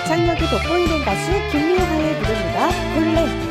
가창력이 돋보이는 가수 김미화의 노래입니다. 본래